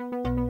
Música